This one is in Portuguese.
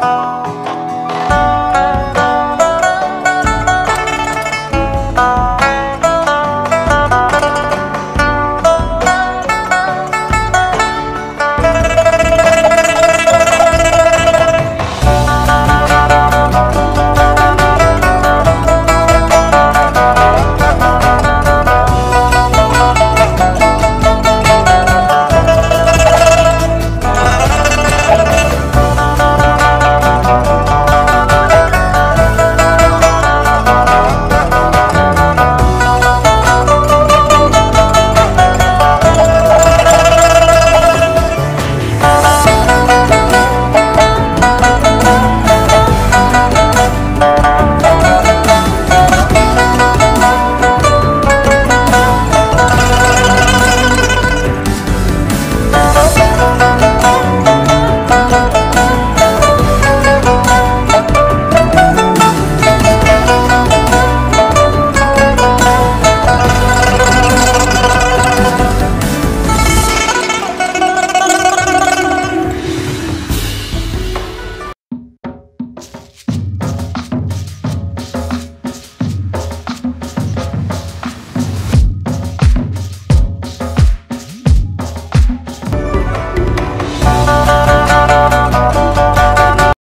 Música